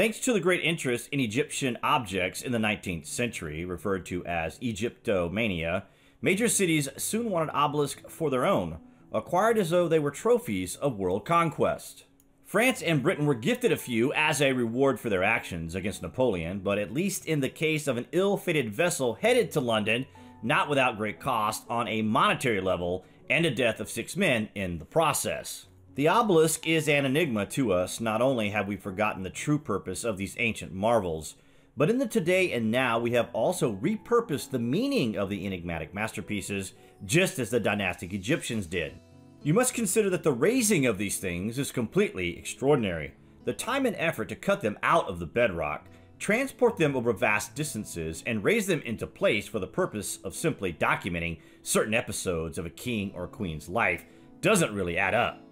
Thanks to the great interest in Egyptian objects in the 19th century, referred to as Egyptomania, major cities soon wanted obelisks for their own, acquired as though they were trophies of world conquest. France and Britain were gifted a few as a reward for their actions against Napoleon, but at least in the case of an ill fated vessel headed to London, not without great cost on a monetary level, and a death of six men in the process. The obelisk is an enigma to us. Not only have we forgotten the true purpose of these ancient marvels, but in the today and now we have also repurposed the meaning of the enigmatic masterpieces, just as the dynastic Egyptians did. You must consider that the raising of these things is completely extraordinary. The time and effort to cut them out of the bedrock, transport them over vast distances, and raise them into place for the purpose of simply documenting certain episodes of a king or queen's life doesn't really add up.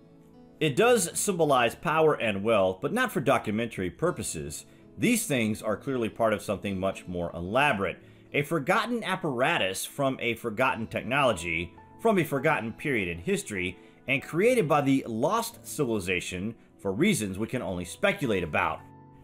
It does symbolize power and wealth, but not for documentary purposes. These things are clearly part of something much more elaborate, a forgotten apparatus from a forgotten technology, from a forgotten period in history, and created by the lost civilization for reasons we can only speculate about.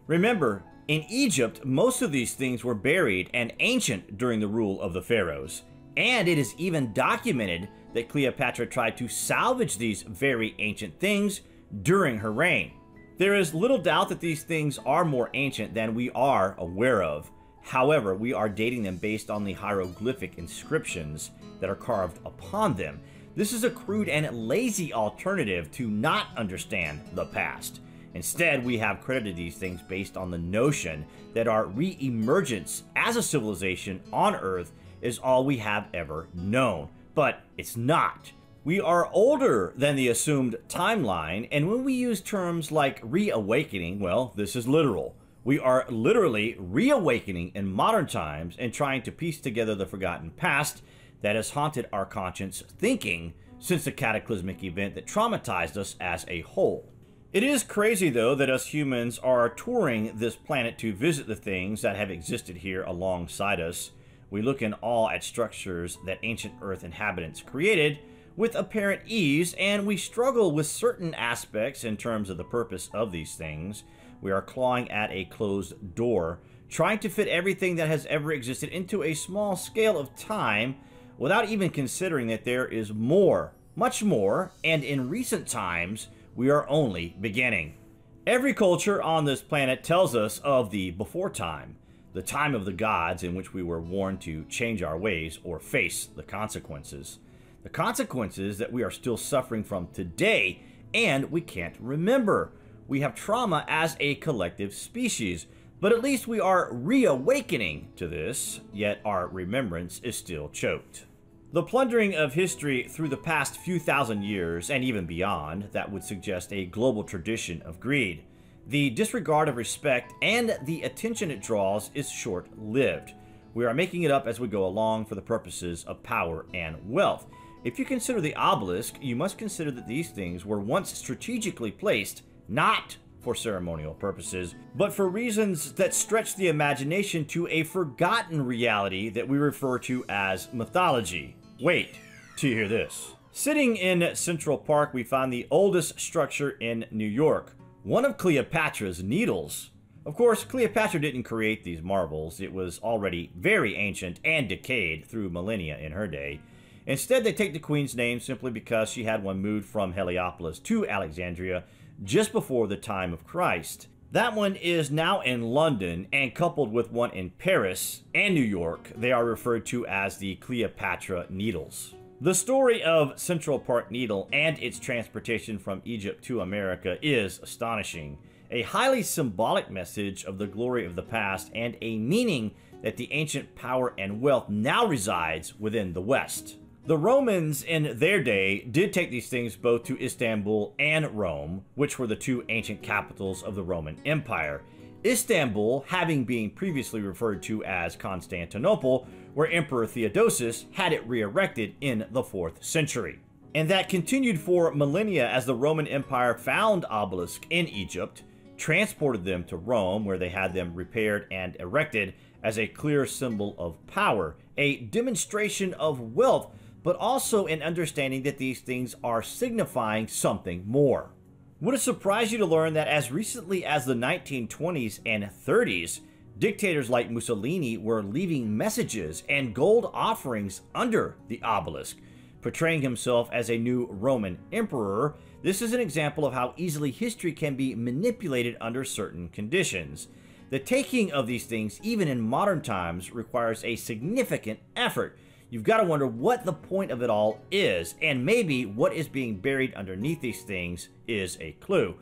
Remember, in Egypt, most of these things were buried and ancient during the rule of the pharaohs, and it is even documented that Cleopatra tried to salvage these very ancient things during her reign. There is little doubt that these things are more ancient than we are aware of. However, we are dating them based on the hieroglyphic inscriptions that are carved upon them. This is a crude and lazy alternative to not understand the past. Instead, we have credited these things based on the notion that our re-emergence as a civilization on Earth is all we have ever known but it's not. We are older than the assumed timeline, and when we use terms like reawakening, well, this is literal. We are literally reawakening in modern times and trying to piece together the forgotten past that has haunted our conscience thinking since the cataclysmic event that traumatized us as a whole. It is crazy, though, that us humans are touring this planet to visit the things that have existed here alongside us we look in awe at structures that ancient Earth inhabitants created with apparent ease, and we struggle with certain aspects in terms of the purpose of these things. We are clawing at a closed door, trying to fit everything that has ever existed into a small scale of time without even considering that there is more, much more, and in recent times, we are only beginning. Every culture on this planet tells us of the before time, the time of the gods in which we were warned to change our ways or face the consequences. The consequences that we are still suffering from today and we can't remember. We have trauma as a collective species, but at least we are reawakening to this, yet our remembrance is still choked. The plundering of history through the past few thousand years, and even beyond, that would suggest a global tradition of greed. The disregard of respect and the attention it draws is short lived. We are making it up as we go along for the purposes of power and wealth. If you consider the obelisk, you must consider that these things were once strategically placed, not for ceremonial purposes, but for reasons that stretch the imagination to a forgotten reality that we refer to as mythology. Wait you hear this. Sitting in Central Park, we find the oldest structure in New York, one of Cleopatra's needles. Of course, Cleopatra didn't create these marbles. It was already very ancient and decayed through millennia in her day. Instead, they take the queen's name simply because she had one moved from Heliopolis to Alexandria just before the time of Christ. That one is now in London, and coupled with one in Paris and New York, they are referred to as the Cleopatra Needles. The story of Central Park Needle and its transportation from Egypt to America is astonishing. A highly symbolic message of the glory of the past and a meaning that the ancient power and wealth now resides within the West. The Romans in their day did take these things both to Istanbul and Rome, which were the two ancient capitals of the Roman Empire. Istanbul, having been previously referred to as Constantinople, where Emperor Theodosius had it re-erected in the 4th century. And that continued for millennia as the Roman Empire found obelisks in Egypt, transported them to Rome, where they had them repaired and erected as a clear symbol of power, a demonstration of wealth, but also an understanding that these things are signifying something more. Would it surprise you to learn that as recently as the 1920s and 30s, dictators like Mussolini were leaving messages and gold offerings under the obelisk, portraying himself as a new Roman emperor? This is an example of how easily history can be manipulated under certain conditions. The taking of these things, even in modern times, requires a significant effort. You've got to wonder what the point of it all is, and maybe what is being buried underneath these things is a clue.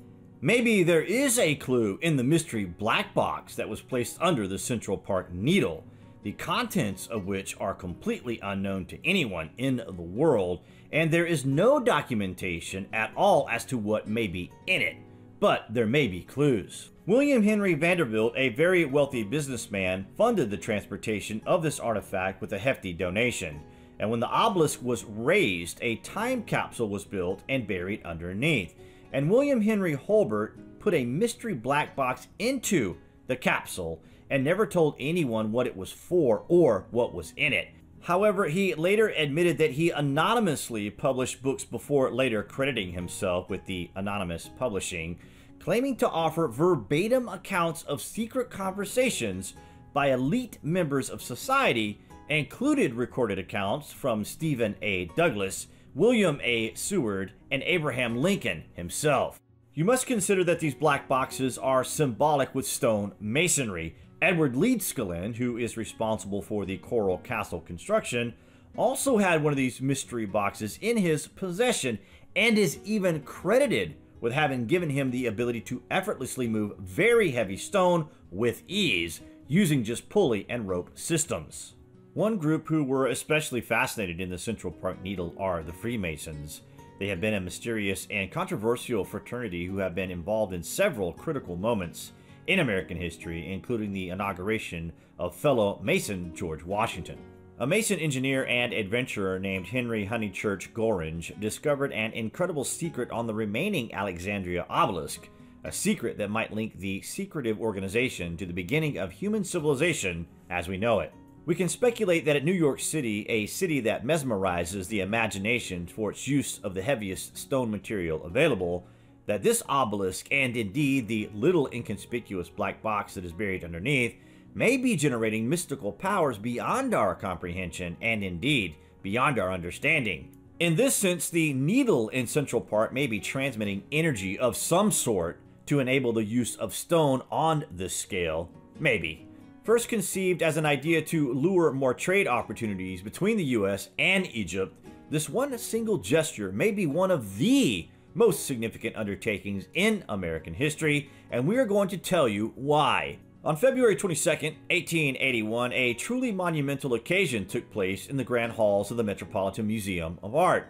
Maybe there is a clue in the mystery black box that was placed under the Central Park Needle, the contents of which are completely unknown to anyone in the world, and there is no documentation at all as to what may be in it. But there may be clues. William Henry Vanderbilt, a very wealthy businessman, funded the transportation of this artifact with a hefty donation. And when the obelisk was raised, a time capsule was built and buried underneath. And William Henry Hurlbert put a mystery black box into the capsule and never told anyone what it was for or what was in it. However, he later admitted that he anonymously published books before later crediting himself with the anonymous publishing claiming to offer verbatim accounts of secret conversations by elite members of society, included recorded accounts from Stephen A. Douglas, William A. Seward, and Abraham Lincoln himself. You must consider that these black boxes are symbolic with stone masonry. Edward Leedskalnin, who is responsible for the Coral Castle construction, also had one of these mystery boxes in his possession and is even credited with having given him the ability to effortlessly move very heavy stone with ease using just pulley and rope systems. One group who were especially fascinated in the Central Park Needle are the Freemasons. They have been a mysterious and controversial fraternity who have been involved in several critical moments in American history, including the inauguration of fellow Mason George Washington. A Mason engineer and adventurer named Henry Honeychurch Gorringe discovered an incredible secret on the remaining Alexandria obelisk, a secret that might link the secretive organization to the beginning of human civilization as we know it. We can speculate that at New York City, a city that mesmerizes the imagination for its use of the heaviest stone material available, that this obelisk and indeed the little inconspicuous black box that is buried underneath may be generating mystical powers beyond our comprehension and indeed beyond our understanding. In this sense, the needle in Central Park may be transmitting energy of some sort to enable the use of stone on this scale. Maybe. First conceived as an idea to lure more trade opportunities between the US and Egypt, this one single gesture may be one of the most significant undertakings in American history, and we are going to tell you why. On February 22, 1881, a truly monumental occasion took place in the grand halls of the Metropolitan Museum of Art.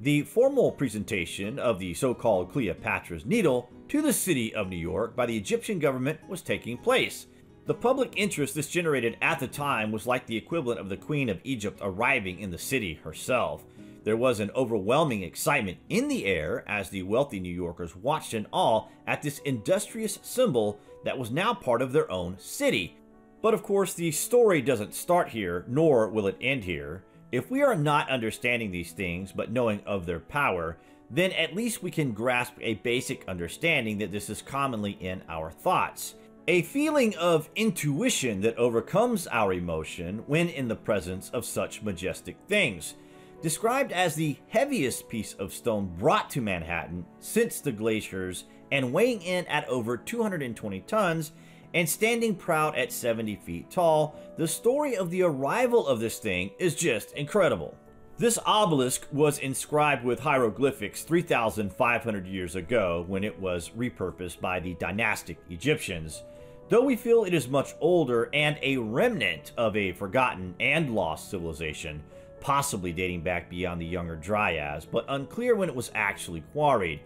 The formal presentation of the so-called Cleopatra's Needle to the city of New York by the Egyptian government was taking place. The public interest this generated at the time was like the equivalent of the Queen of Egypt arriving in the city herself. There was an overwhelming excitement in the air as the wealthy New Yorkers watched in awe at this industrious symbol that was now part of their own city. But of course, the story doesn't start here, nor will it end here. If we are not understanding these things, but knowing of their power, then at least we can grasp a basic understanding that this is commonly in our thoughts. A feeling of intuition that overcomes our emotion when in the presence of such majestic things described as the heaviest piece of stone brought to Manhattan since the glaciers and weighing in at over 220 tons and standing proud at 70 feet tall, the story of the arrival of this thing is just incredible. This obelisk was inscribed with hieroglyphics 3,500 years ago when it was repurposed by the dynastic Egyptians. Though we feel it is much older and a remnant of a forgotten and lost civilization, possibly dating back beyond the Younger Dryas, but unclear when it was actually quarried.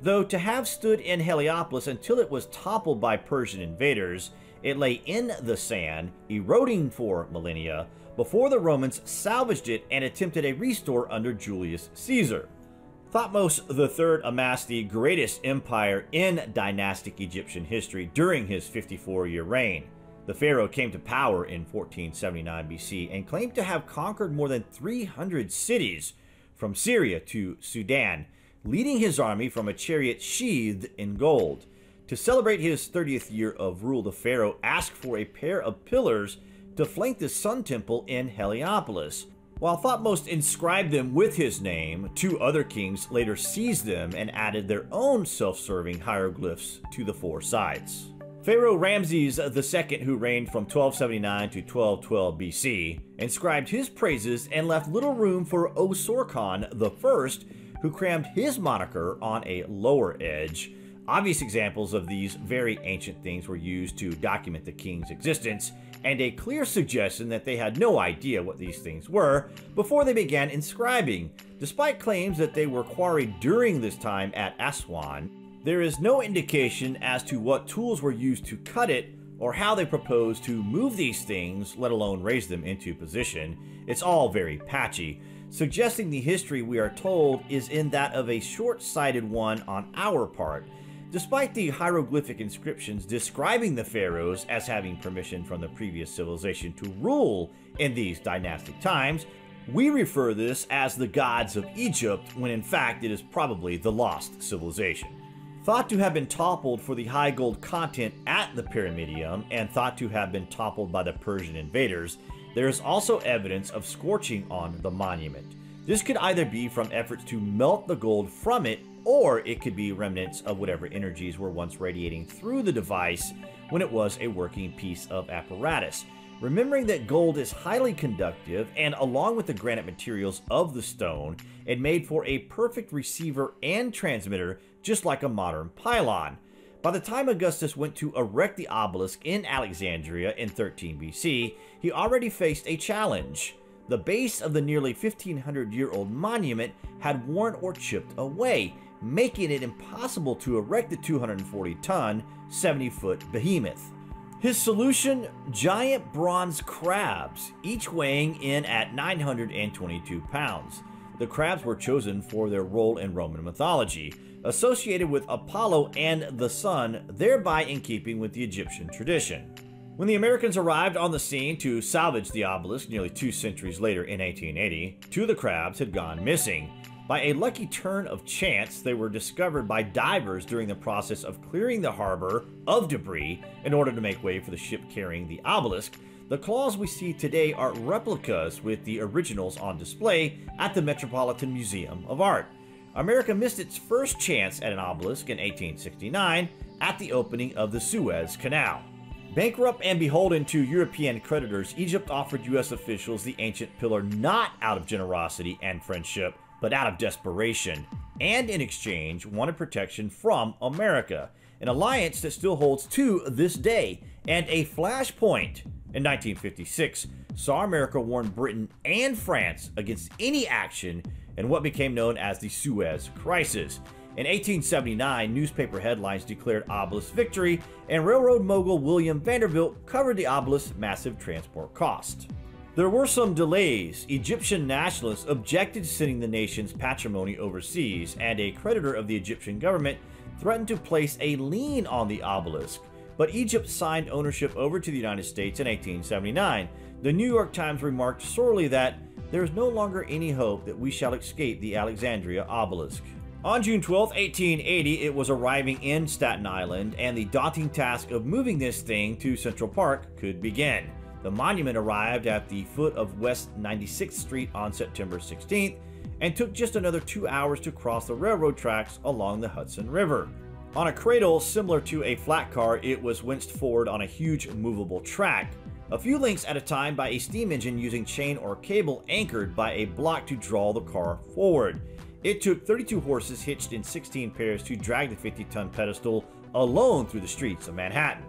Though to have stood in Heliopolis until it was toppled by Persian invaders, it lay in the sand, eroding for millennia, before the Romans salvaged it and attempted a restore under Julius Caesar. Thutmose III amassed the greatest empire in dynastic Egyptian history during his 54 year reign. The pharaoh came to power in 1479 BC and claimed to have conquered more than 300 cities from Syria to Sudan, leading his army from a chariot sheathed in gold. To celebrate his 30th year of rule, the pharaoh asked for a pair of pillars to flank the Sun Temple in Heliopolis. While Thutmose inscribed them with his name, two other kings later seized them and added their own self-serving hieroglyphs to the four sides. Pharaoh Ramses II, who reigned from 1279 to 1212 BC, inscribed his praises and left little room for Osorkon I, who crammed his moniker on a lower edge. Obvious examples of these very ancient things were used to document the king's existence, and a clear suggestion that they had no idea what these things were before they began inscribing, despite claims that they were quarried during this time at Aswan there is no indication as to what tools were used to cut it or how they proposed to move these things, let alone raise them into position. It's all very patchy, suggesting the history we are told is in that of a short-sighted one on our part. Despite the hieroglyphic inscriptions describing the pharaohs as having permission from the previous civilization to rule in these dynastic times, we refer this as the gods of Egypt when in fact it is probably the lost civilization. Thought to have been toppled for the high gold content at the Pyramidium and thought to have been toppled by the Persian invaders, there is also evidence of scorching on the monument. This could either be from efforts to melt the gold from it, or it could be remnants of whatever energies were once radiating through the device when it was a working piece of apparatus. Remembering that gold is highly conductive, and along with the granite materials of the stone, it made for a perfect receiver and transmitter just like a modern pylon. By the time Augustus went to erect the obelisk in Alexandria in 13 BC, he already faced a challenge. The base of the nearly 1500 year old monument had worn or chipped away, making it impossible to erect the 240 ton, 70 foot behemoth. His solution giant bronze crabs, each weighing in at 922 pounds. The crabs were chosen for their role in Roman mythology, associated with Apollo and the sun, thereby in keeping with the Egyptian tradition. When the Americans arrived on the scene to salvage the obelisk nearly two centuries later in 1880, two of the crabs had gone missing. By a lucky turn of chance, they were discovered by divers during the process of clearing the harbor of debris in order to make way for the ship carrying the obelisk. The claws we see today are replicas with the originals on display at the Metropolitan Museum of Art. America missed its first chance at an obelisk in 1869 at the opening of the Suez Canal. Bankrupt and beholden to European creditors, Egypt offered U.S. officials the ancient pillar not out of generosity and friendship, but out of desperation, and in exchange wanted protection from America, an alliance that still holds to this day, and a flashpoint in 1956 saw America warn Britain and France against any action in what became known as the Suez Crisis. In 1879, newspaper headlines declared obelisk victory, and railroad mogul William Vanderbilt covered the obelisk's massive transport cost. There were some delays. Egyptian nationalists objected to sending the nation's patrimony overseas, and a creditor of the Egyptian government threatened to place a lien on the obelisk. But Egypt signed ownership over to the United States in 1879. The New York Times remarked sorely that there is no longer any hope that we shall escape the Alexandria obelisk. On June 12, 1880, it was arriving in Staten Island, and the daunting task of moving this thing to Central Park could begin. The monument arrived at the foot of West 96th Street on September 16th and took just another two hours to cross the railroad tracks along the Hudson River. On a cradle similar to a flat car, it was winched forward on a huge movable track a few links at a time by a steam engine using chain or cable anchored by a block to draw the car forward. It took 32 horses hitched in 16 pairs to drag the 50 ton pedestal alone through the streets of Manhattan.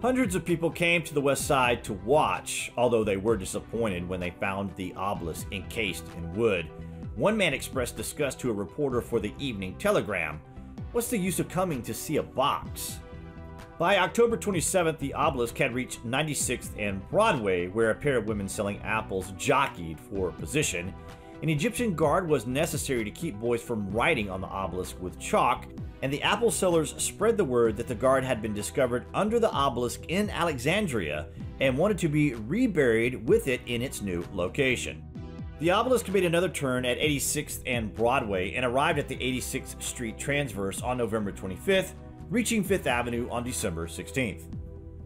Hundreds of people came to the west side to watch, although they were disappointed when they found the obelisk encased in wood. One man expressed disgust to a reporter for the Evening Telegram. What's the use of coming to see a box? By October 27th, the obelisk had reached 96th and Broadway, where a pair of women selling apples jockeyed for position. An Egyptian guard was necessary to keep boys from writing on the obelisk with chalk, and the apple sellers spread the word that the guard had been discovered under the obelisk in Alexandria and wanted to be reburied with it in its new location. The obelisk made another turn at 86th and Broadway and arrived at the 86th Street Transverse on November 25th, reaching 5th Avenue on December 16th.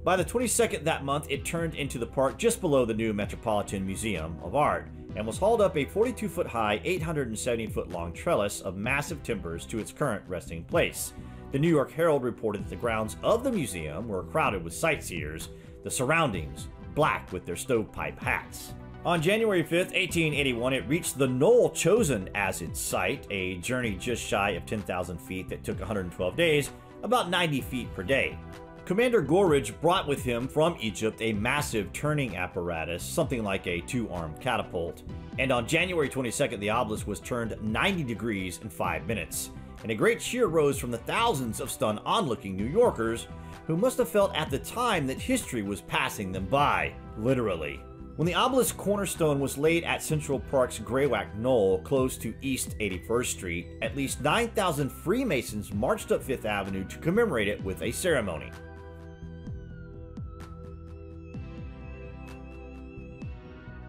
By the 22nd that month, it turned into the park just below the new Metropolitan Museum of Art and was hauled up a 42 foot high, 870 foot long trellis of massive timbers to its current resting place. The New York Herald reported that the grounds of the museum were crowded with sightseers, the surroundings black with their stovepipe hats. On January 5, 1881, it reached the knoll chosen as its site, a journey just shy of 10,000 feet that took 112 days, about 90 feet per day. Commander Gorringe brought with him from Egypt a massive turning apparatus, something like a two-armed catapult, and on January 22nd the obelisk was turned 90 degrees in 5 minutes, and a great cheer rose from the thousands of stunned onlooking New Yorkers who must have felt at the time that history was passing them by, literally. When the obelisk cornerstone was laid at Central Park's Greywacke Knoll, close to East 81st Street, at least 9,000 Freemasons marched up Fifth Avenue to commemorate it with a ceremony.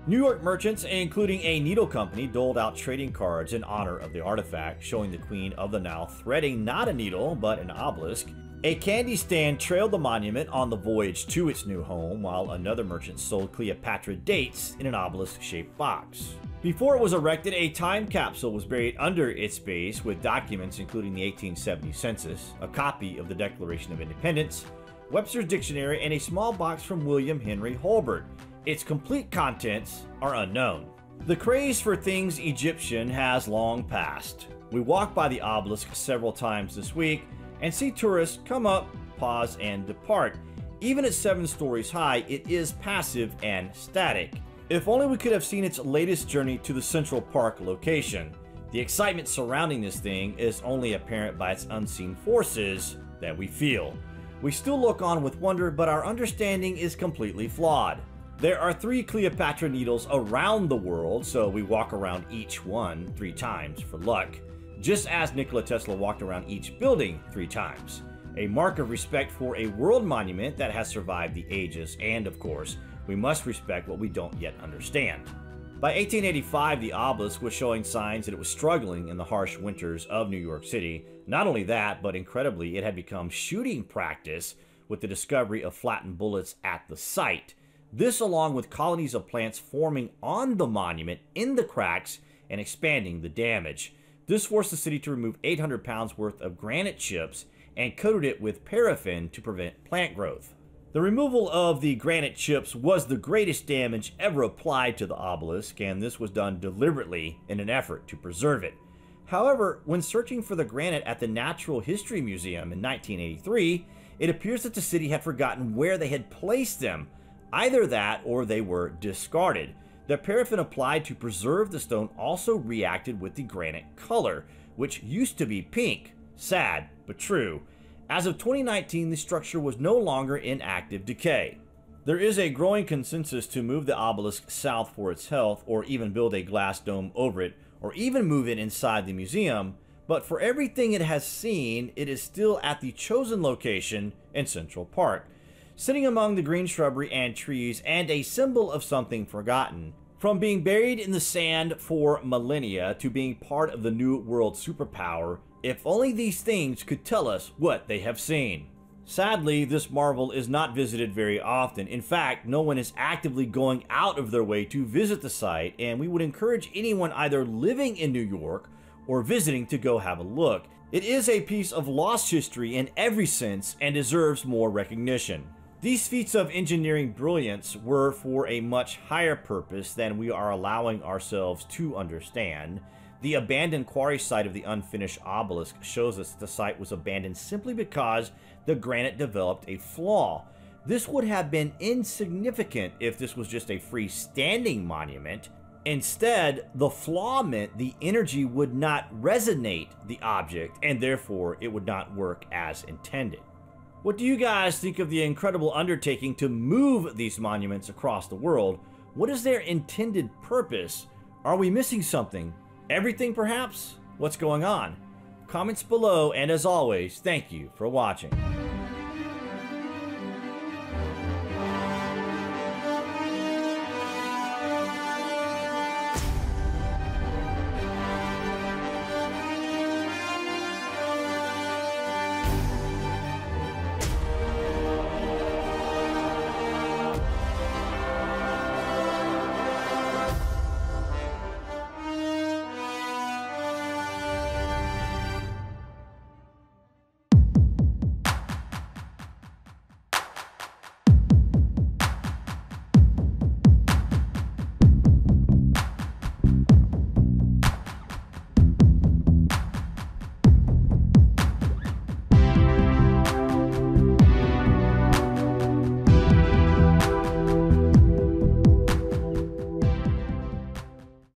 New York merchants, including a needle company, doled out trading cards in honor of the artifact, showing the Queen of the Nile threading not a needle, but an obelisk, a candy stand trailed the monument on the voyage to its new home, while another merchant sold Cleopatra dates in an obelisk-shaped box. Before it was erected, a time capsule was buried under its base with documents including the 1870 census, a copy of the Declaration of Independence, Webster's Dictionary, and a small box from William Henry Hurlbert. Its complete contents are unknown. The craze for things Egyptian has long passed. We walk by the obelisk several times this week, and see tourists come up, pause, and depart. Even at 7 stories high, it is passive and static. If only we could have seen its latest journey to the Central Park location. The excitement surrounding this thing is only apparent by its unseen forces that we feel. We still look on with wonder, but our understanding is completely flawed. There are three Cleopatra needles around the world, so we walk around each one three times for luck just as Nikola Tesla walked around each building three times. A mark of respect for a world monument that has survived the ages, and of course, we must respect what we don't yet understand. By 1885, the obelisk was showing signs that it was struggling in the harsh winters of New York City. Not only that, but incredibly, it had become shooting practice with the discovery of flattened bullets at the site. This, along with colonies of plants forming on the monument in the cracks and expanding the damage. This forced the city to remove 800 pounds worth of granite chips and coated it with paraffin to prevent plant growth. The removal of the granite chips was the greatest damage ever applied to the obelisk, and this was done deliberately in an effort to preserve it. However, when searching for the granite at the Natural History Museum in 1983, it appears that the city had forgotten where they had placed them. Either that or they were discarded. The paraffin applied to preserve the stone also reacted with the granite color, which used to be pink. Sad, but true. As of 2019, the structure was no longer in active decay. There is a growing consensus to move the obelisk south for its health, or even build a glass dome over it, or even move it inside the museum, but for everything it has seen, it is still at the chosen location in Central Park sitting among the green shrubbery and trees and a symbol of something forgotten. From being buried in the sand for millennia to being part of the New World superpower, if only these things could tell us what they have seen. Sadly, this marvel is not visited very often. In fact, no one is actively going out of their way to visit the site, and we would encourage anyone either living in New York or visiting to go have a look. It is a piece of lost history in every sense and deserves more recognition. These feats of engineering brilliance were for a much higher purpose than we are allowing ourselves to understand. The abandoned quarry site of the unfinished obelisk shows us that the site was abandoned simply because the granite developed a flaw. This would have been insignificant if this was just a freestanding monument. Instead, the flaw meant the energy would not resonate the object and therefore it would not work as intended. What do you guys think of the incredible undertaking to move these monuments across the world? What is their intended purpose? Are we missing something? Everything, perhaps? What's going on? Comments below, and as always, thank you for watching.